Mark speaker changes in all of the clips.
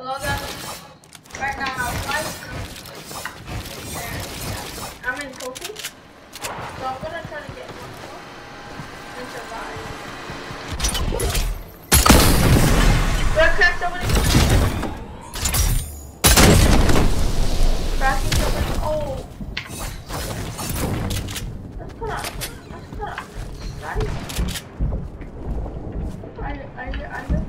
Speaker 1: Hello now I'm live. I'm in Kofi. So I'm gonna try to get one more and survive. Do I crack somebody? Cracking somebody? Oh. That's kinda, that's kinda nice. I, I, I, I,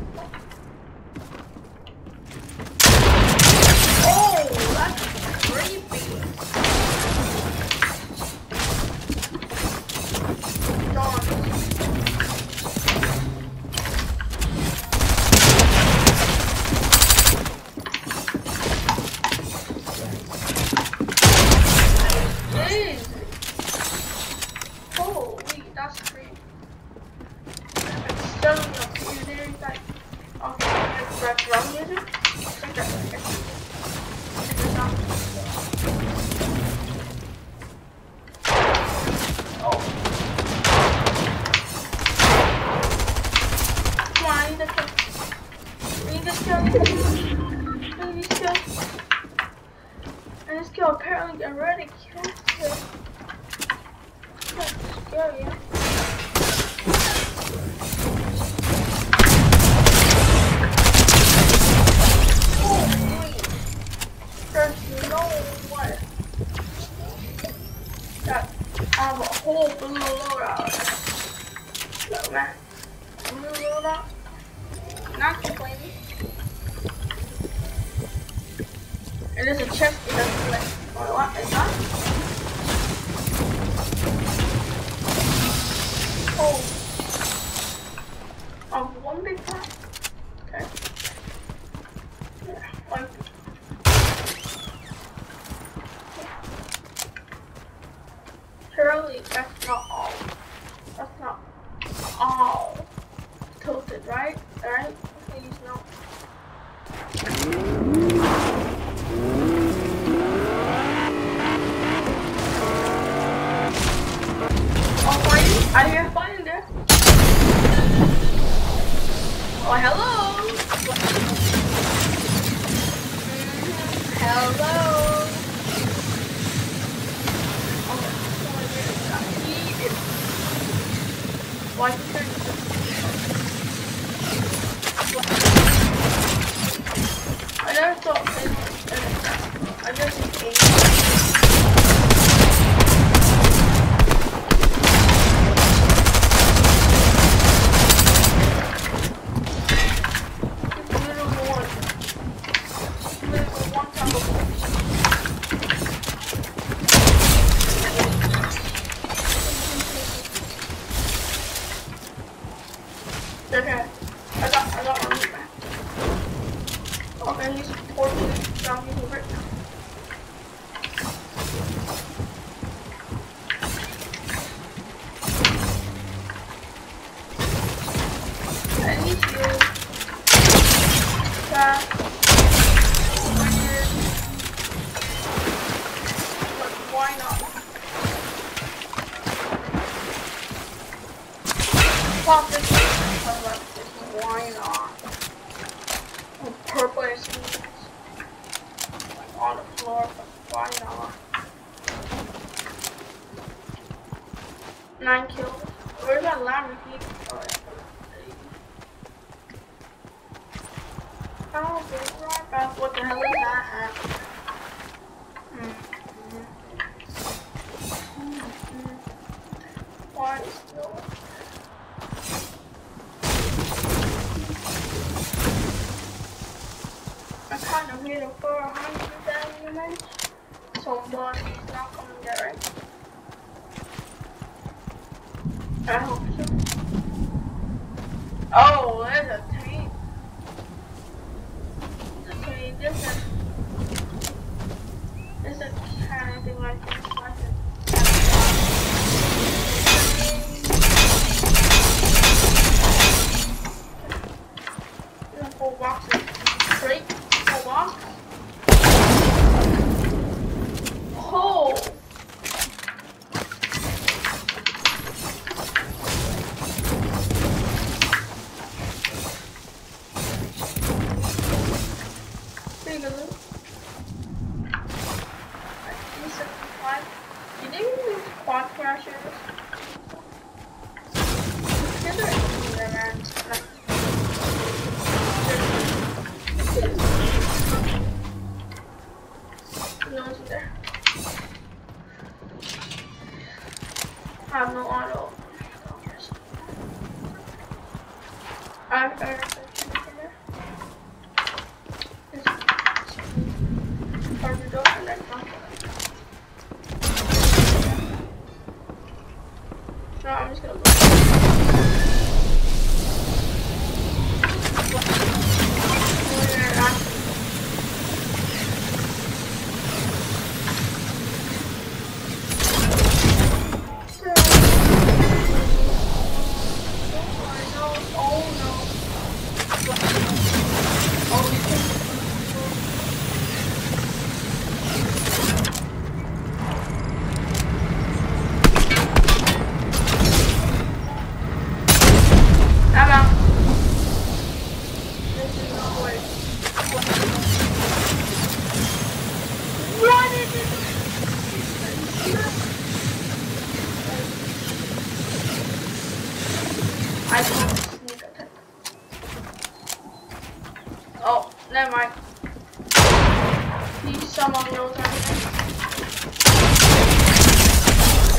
Speaker 1: Oh, that's creepy. Dawn. Jeez. Holy, that's creepy. It's still not you there, like, okay, that's drum music. I think that's okay. Oh. Come on, I need to kill. I need to kill. I need to kill. And this kill apparently already killed him. That's scary. Holy. There's no way. I have a whole blue loadout. Look, man. Blue loadout. Not complaining. And there's a chest. Oh, Они испортили сравнение. floor, why not? Nine kills. Where's that lamb? I'll right back. What the hell is that? Mm -hmm. Mm -hmm. Why still? I kind of need a 400 moment. So Bonnie is not coming there, right? I hope so. Oh, there's a tank. Okay, this is this is kind of thing like this. Boxes, great, walk. I, I, Oh, never mind. Please, someone knows everything.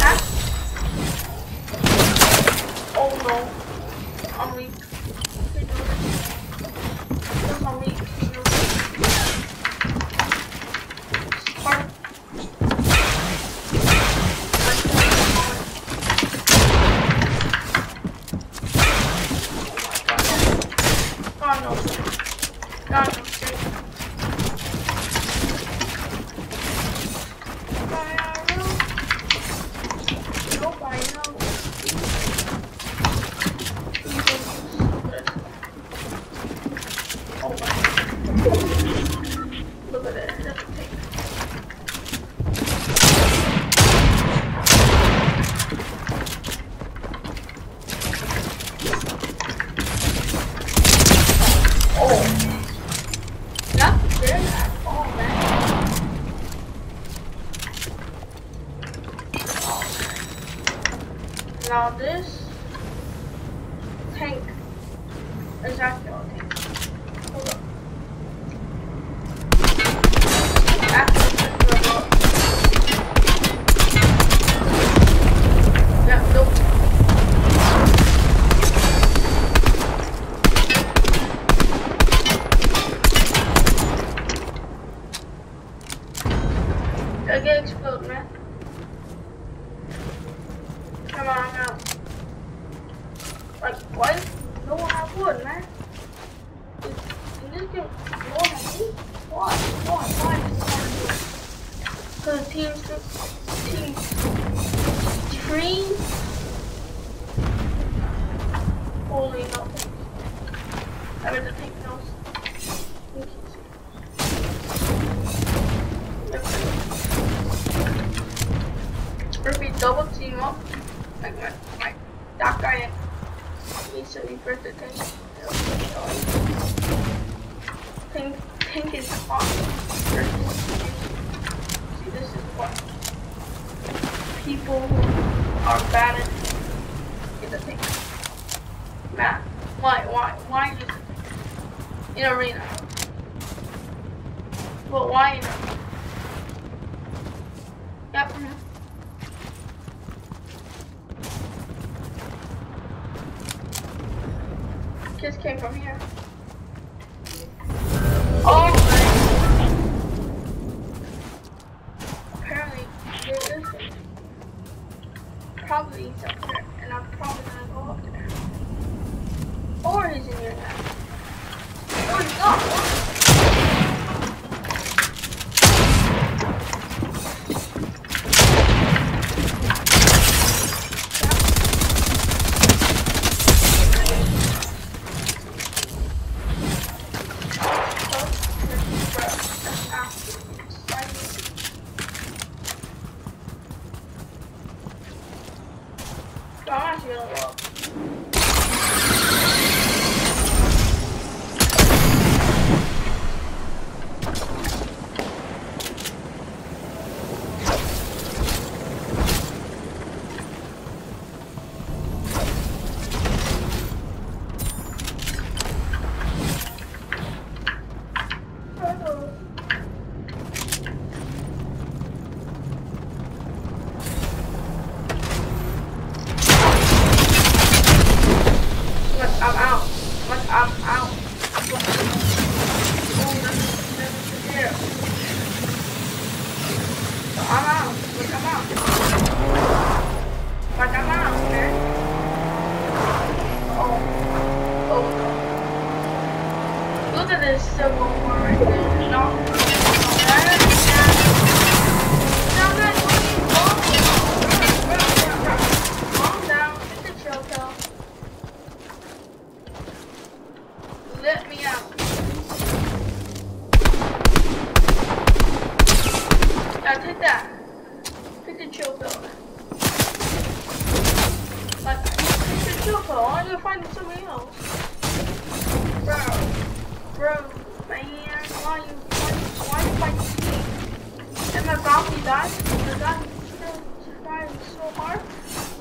Speaker 1: Huh? Oh no. I'm weak. Now this tank is actually Come. Like, why no one have wood, man? In this game, no one has wood? Why? Why? Why is it hard to do? Because teams, teams, tree, holy nothing. I mean, the guy needs to be first. Pink, pink is awesome. See, this is what people are bad at the pink. Matt, why, why, why is it in arena? But why in arena? Yep. Kiss came from here.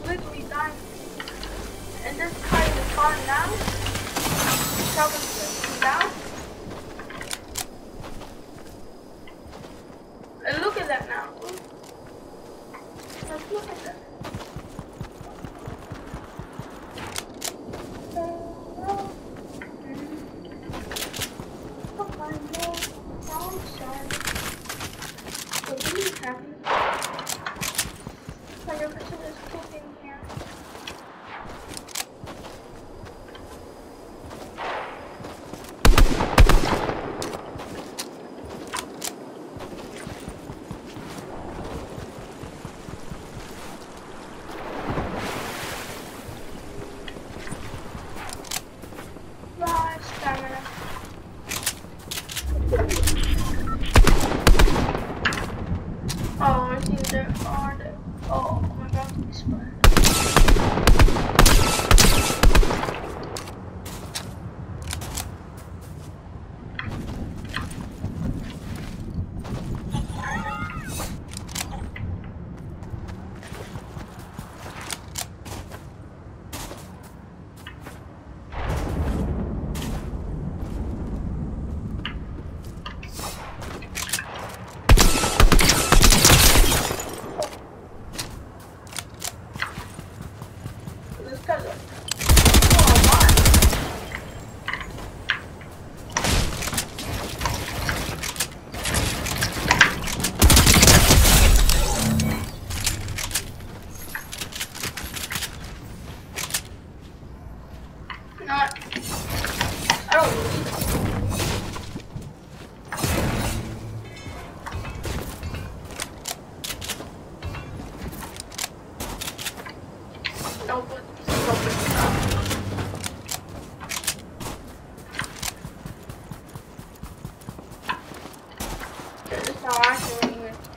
Speaker 1: Literally died. And this guy is fine now. Down. This is how I can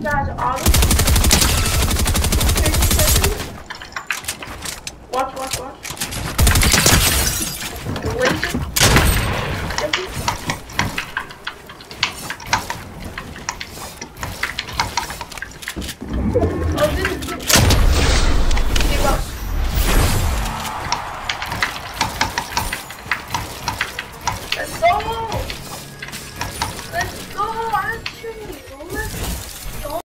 Speaker 1: 那就啊。